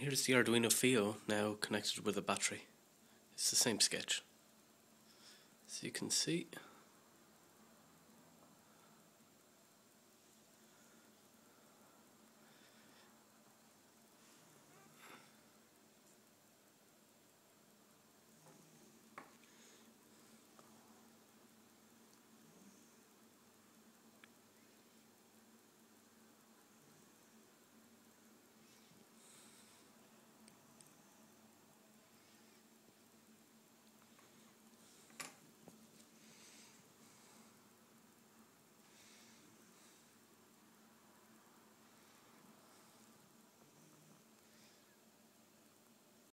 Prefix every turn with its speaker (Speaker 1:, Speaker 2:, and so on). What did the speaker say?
Speaker 1: Here's the Arduino Fio now connected with a battery. It's the same sketch. As you can see,